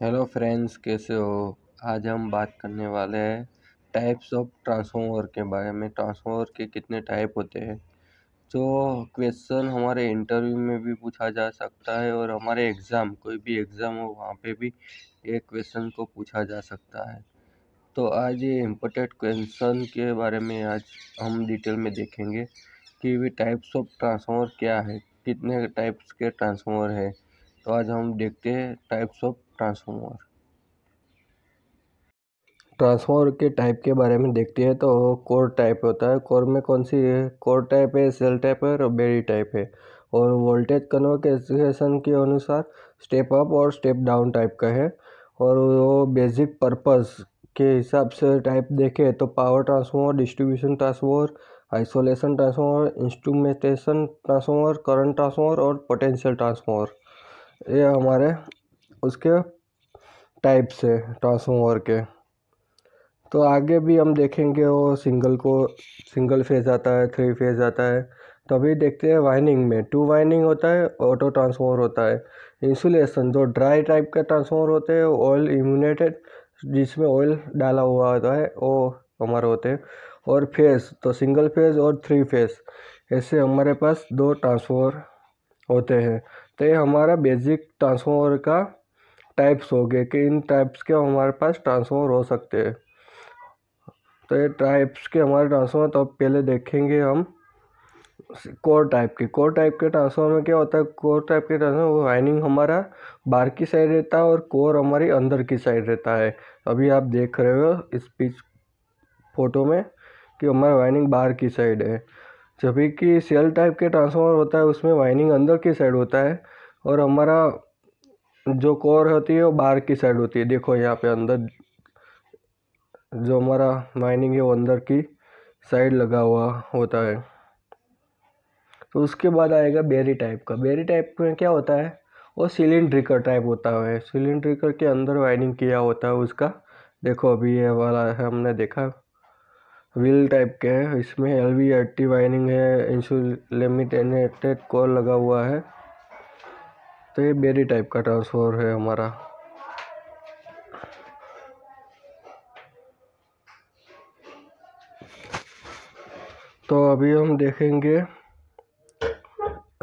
Hello friends कैसे हो? आज हम बात करने वाले हैं टाइप्स ऑफ़ ट्रांसफॉर्मर के बारे में। ट्रांसफॉर्मर के कितने टाइप होते हैं? जो क्वेश्चन हमारे इंटरव्यू में भी पूछा जा सकता है और हमारे एग्ज़ाम कोई भी एग्ज़ाम हो, वहाँ पे भी ये क्वेश्चन को पूछा जा सकता है। तो आज ये इम्पोर्टेंट क्वेश्चन के बारे में आज हम डिटेल में देखेंगे कि वे टाइप्स ऑफ़ ट्रांसफॉर्मर क्या है, कितने टाइप्स के ट्रांसफॉर्मर है। तो आज हम देखते हैं टाइप्स ऑफ़ ट्रांसफॉर्मर। ट्रांसफॉर्मर के टाइप के बारे में देखते हैं तो कोर टाइप होता है। कोर में कौन सी कोर टाइप है, सेल टाइप है और बेरी टाइप है। और वोल्टेज कन्वर्केशन के अनुसार स्टेप अप और स्टेप डाउन टाइप का है। और वो बेसिक पर्पस के हिसाब से टाइप देखें तो power transformer, distribution transformer, isolation transformer, instrumentation transformer, current transformer और पोटेंशियल ट्रांसफॉर्मर। ये हमारे उसके टाइप्स है ट्रांसफॉर्मर के। तो आगे भी हम देखेंगे वो सिंगल को सिंगल फ़ेज़ आता है थ्री फ़ेज़ आता है। तो अभी देखते हैं वाइनिंग में। टू वाइनिंग होता है ऑटो ट्रांसफॉर्मर होता है। इंसुलेशन जो ड्राई टाइप के ट्रांसफॉर्मर होते हैं ऑयल इम्यूनेटेड जिसमें ऑयल डाला हुआ होता है, वो हमारे होते हैं। और फेस तो सिंगल फ़ेज़ और थ्री फ़ेज़ ऐसे हमारे पास दो ट्रांसफॉर्मर होते हैं। तो ये हमारा बेसिक ट्रांसफॉर्मर का टाइप्स हो गए कि इन टाइप्स के हमारे पास ट्रांसफॉर्मर हो सकते हैं। तो ये टाइप्स के हमारे ट्रांसफॉर्मर तो पहले देखेंगे हम कोर टाइप के। कोर टाइप के ट्रांसफॉर्मर में क्या होता है? कोर टाइप के ट्रांसफॉर्मर वो वाइनिंग हमारा बाहर की साइड रहता है और कोर हमारी अंदर की साइड रहता है। अभी आप देख रहे हो इस पिच फ़ोटो में कि हमारा वाइनिंग बाहर की साइड है। जब कि सेल टाइप के ट्रांसफॉर्मर होता है, उसमें वाइनिंग अंदर की साइड होता है और हमारा जो कोर होती है वो बाहर की साइड होती है। देखो यहाँ पे अंदर जो हमारा वाइनिंग है वो अंदर की साइड लगा हुआ होता है। तो उसके बाद आएगा बेरी टाइप का। बेरी टाइप में क्या होता है? वो सिलिंड्रिकल टाइप होता है। सिलिंड्रिकल के अंदर वाइनिंग किया होता है उसका। देखो अभी ये वाला है हमने देखा। व्हील टाइप के है। इसमें एल वी वाइनिंग है। इंसुलेमिटेड कोर लगा हुआ है। तो ये बेरी टाइप का ट्रांसफॉर है हमारा। तो अभी हम देखेंगे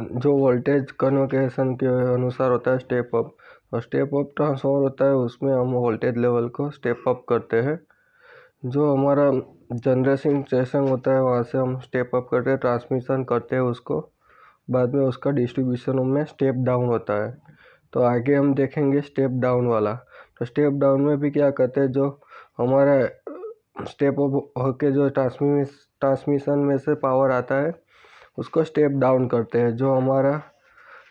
जो वोल्टेज कन्वोकेशन के अनुसार होता है स्टेप अप और स्टेप अप ट्रांसफॉर्मर होता है, उसमें हम वोल्टेज लेवल को स्टेप अप करते हैं। जो हमारा जनरेशन स्टेशन होता है, वहाँ से हम स्टेप अप करते हैं ट्रांसमिशन करते हैं उसको। बाद में उसका डिस्ट्रीब्यूशन में स्टेप डाउन होता है। तो आगे हम देखेंगे स्टेप डाउन वाला। तो स्टेप डाउन में भी क्या करते हैं, जो हमारा स्टेप अप होके जो ट्रांसमिस ट्रांसमिशन में से पावर आता है, उसको स्टेप डाउन करते हैं। जो हमारा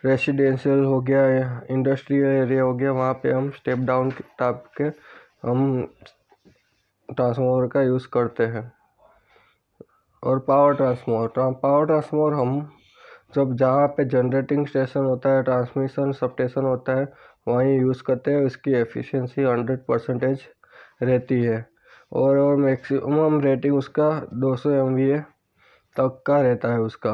रेसिडेंशियल हो गया इंडस्ट्रियल एरिया हो गया, वहाँ पे हम स्टेप डाउन टाइप के हम ट्रांसफार्मर का यूज़ करते हैं। और पावर ट्रांसफार्मर पावर ट्रांसफार्मर हम जब जहाँ पे जनरेटिंग स्टेशन होता है ट्रांसमिशन सब स्टेशन होता है, वहीं यूज़ करते हैं उसकी एफिशिएंसी हंड्रेड परसेंटेज रहती है। और मैक्सिमम रेटिंग उसका 200 सौ तक का रहता है उसका।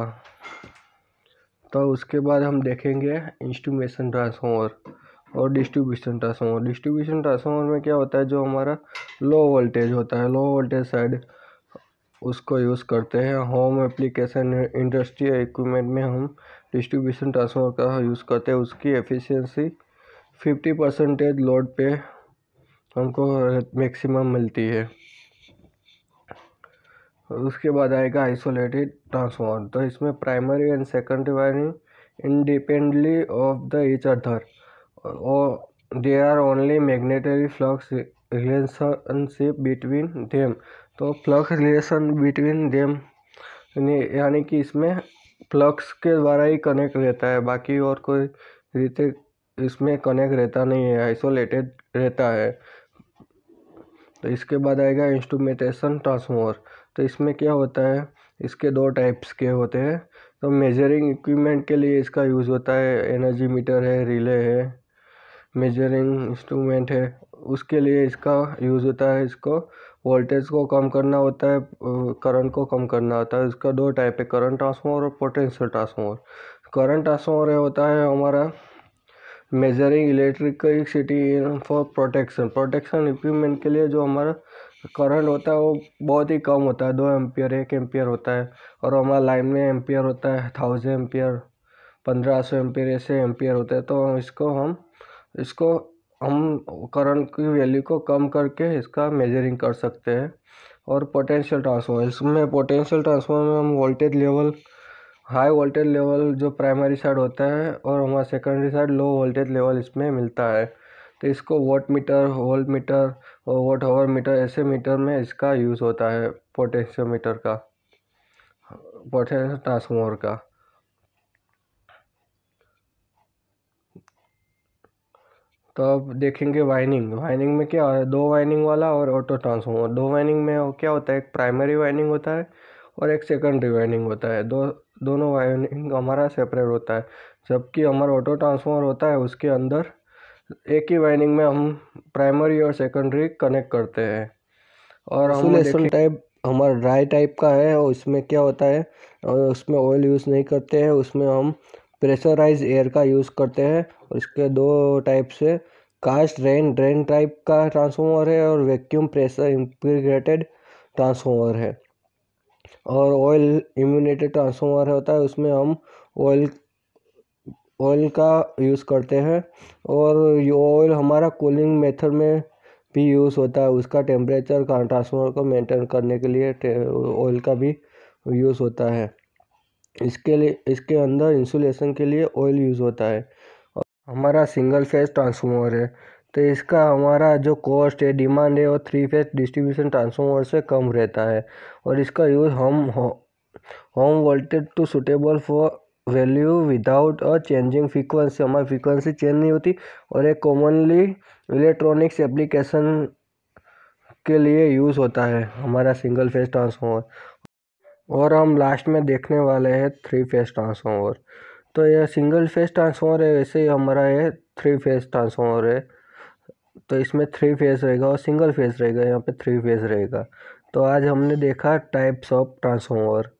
तो उसके बाद हम देखेंगे इंस्ट्रूमेशन ट्रांसफॉर्मर और डिस्ट्रीब्यूशन ट्रांसफार्मर डिस्ट्रीब्यूशन ट्रांसफार्मर में क्या होता है, जो हमारा लो वोल्टेज होता है लो वोल्टेज साइड उसको यूज़ करते हैं। होम एप्लीकेशन इंडस्ट्री इक्विपमेंट में हम डिस्ट्रीब्यूशन ट्रांसफार्मर का यूज़ करते हैं। उसकी एफिशिएंसी फिफ्टी परसेंटेज लोड पे हमको मैक्सिमम मिलती है। उसके बाद आएगा आइसोलेटेड ट्रांसफार्मर तो इसमें primary and secondary wiring independently of the each other or they are only magnetary flux relationship between them. तो फ्लक्स रिलेशन बिटवीन देम यानी कि इसमें फ्लक्स के द्वारा ही कनेक्ट रहता है। बाकी और कोई रीते इसमें कनेक्ट रहता नहीं है आइसोलेटेड रहता है। तो इसके बाद आएगा इंस्ट्रूमेंटेशन ट्रांसफॉर्मर तो इसमें क्या होता है, इसके दो टाइप्स के होते हैं। तो मेजरिंग इक्विपमेंट के लिए इसका यूज़ होता है। एनर्जी मीटर है रिले है मेजरिंग इंस्ट्रूमेंट है उसके लिए इसका यूज़ होता है, इसको वोल्टेज को कम करना होता है करंट को कम करना होता है। इसका दो टाइप है करंट ट्रांसफॉर्मर और पोटेंशियल ट्रांसफॉर्मर करंट ट्रांसफॉर्मर होता है हमारा measuring electricity for protection protection equipment के लिए जो हमारा करंट होता है, वो बहुत ही कम होता है। दो एम्पियर एक एम्पियर होता है और हमारा लाइन में एम्पियर होता है थाउज़ेंड एम्पियर पंद्रह सौ एम्पियर ऐसे एम्पियर होते हैं। तो इसको हम, इसको हम करंट की वैल्यू को कम करके इसका मेजरिंग कर सकते हैं और पोटेंशियल ट्रांसफॉर्मर इसमें पोटेंशियल ट्रांसफॉर्मर में हम voltage level high voltage level जो प्राइमरी साइड होता है और हमारा secondary side low voltage level इसमें मिलता है। तो इसको वोट मीटर वोल्ट मीटर और वोट आवर मीटर ऐसे मीटर में इसका यूज़ होता है पोटेंशियल मीटर का पोटेंशियल ट्रांसफॉर्मर का। तो अब देखेंगे वाइनिंग वाइनिंग में क्या है? दो वाइनिंग वाला और ऑटो ट्रांसफॉर्मर दो वाइनिंग में क्या होता है? एक प्राइमरी वाइनिंग होता है और एक सेकेंडरी वाइनिंग होता है। दो दोनों वाइनिंग हमारा सेपरेट होता है। जबकि हमारा ऑटो ट्रांसफॉर्मर होता है उसके अंदर एक ही वाइनिंग में हम प्राइमरी और सेकेंडरी कनेक्ट करते हैं। और हम टाइप हमारा ड्राई टाइप का है और उसमें क्या होता है? उसमें ऑयल यूज़ नहीं करते हैं। उसमें हम प्रेशराइज एयर का यूज़ करते हैं इसके दो टाइप से, कास्ट, रेन, ड्रेन टाइप का ट्रांसफॉर्मर है और वैक्यूम प्रेशर इंटीग्रेटेड ट्रांसफॉर्मर है। और ऑयल इम्यूनेटेड ट्रांसफॉर्मर होता है, उसमें हम ऑयल ऑयल का यूज़ करते हैं और ये ऑयल हमारा कूलिंग मेथड में भी यूज़ होता है, उसका टेम्परेचर ट्रांसफॉर्मर को मेंटेन करने के लिए ऑयल का भी यूज़ होता है। इसके लिए, इसके अंदर इंसुलेशन के लिए ऑयल यूज़ होता है। और हमारा सिंगल फ़ेज़ ट्रांसफॉर्मर है। तो इसका हमारा जो कॉस्ट है डिमांड है वो थ्री फ़ेज़ डिस्ट्रीब्यूशन ट्रांसफॉर्मर से कम रहता है। और इसका यूज़ हम home voltage to suitable for value without a changing frequency हमारी फ्रीक्वेंसी चेंज नहीं होती और एक कॉमनली इलेक्ट्रॉनिक्स एप्लीकेशन के लिए यूज़ होता है, हमारा सिंगल फ़ेज़ ट्रांसफॉर्मर और हम लास्ट में देखने वाले हैं थ्री फेस ट्रांसफॉर्मर तो यह सिंगल फेस ट्रांसफॉर्मर है, वैसे ही हमारा ये थ्री फेस ट्रांसफॉर्मर है। तो इसमें थ्री फेस रहेगा और सिंगल फेस रहेगा, यहाँ पे थ्री फेस रहेगा। तो आज हमने देखा टाइप्स ऑफ़ ट्रांसफॉर्मर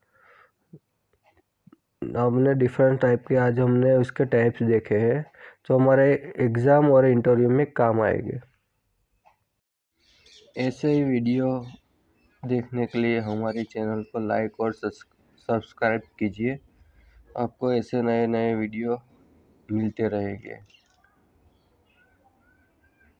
हमने डिफरेंट टाइप के, आज हमने उसके टाइप्स देखे हैं, जो हमारे एग्ज़ाम और इंटरव्यू में काम आएँगे। ऐसे ही वीडियो देखने के लिए हमारे चैनल को लाइक और सब्सक्राइब कीजिए। आपको ऐसे नए नए वीडियो मिलते रहेंगे।